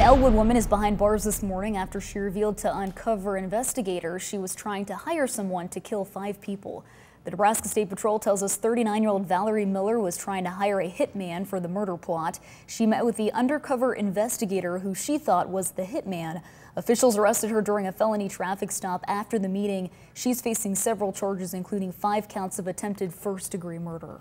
An Elwood woman is behind bars this morning after she revealed to uncover investigators she was trying to hire someone to kill five people. The Nebraska State Patrol tells us 39-year-old Valerie Miller was trying to hire a hitman for the murder plot. She met with the undercover investigator who she thought was the hitman. Officials arrested her during a felony traffic stop after the meeting. She's facing several charges, including five counts of attempted first-degree murder.